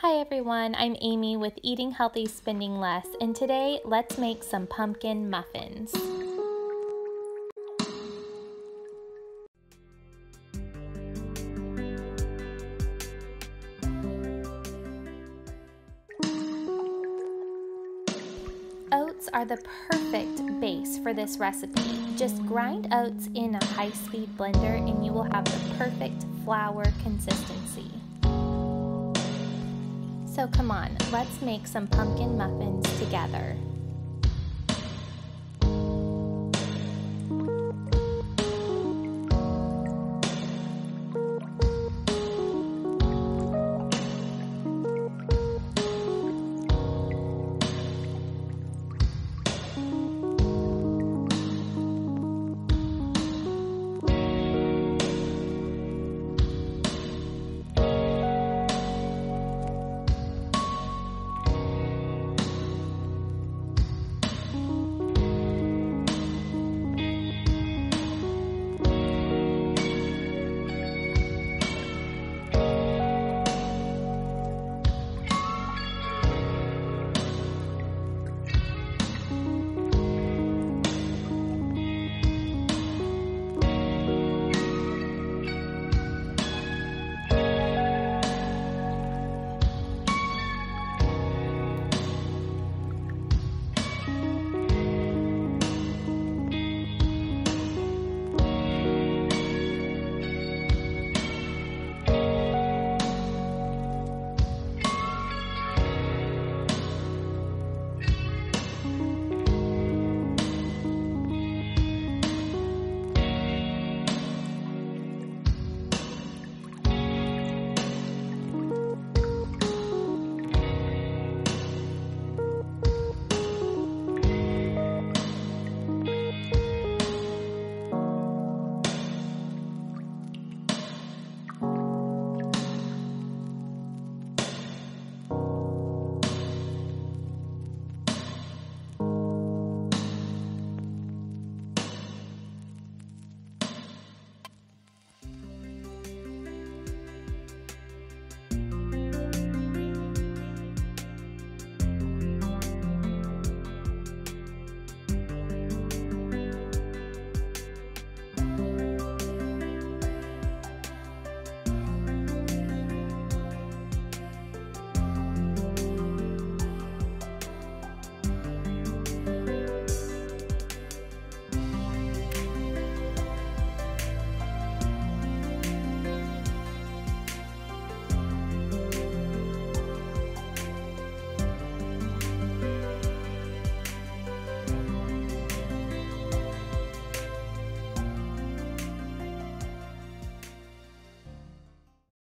Hi everyone, I'm Amy with Eating Healthy Spending Less, and today let's make some pumpkin muffins. Oats are the perfect base for this recipe. Just grind oats in a high-speed blender and you will have the perfect flour consistency. So come on, let's make some pumpkin muffins together.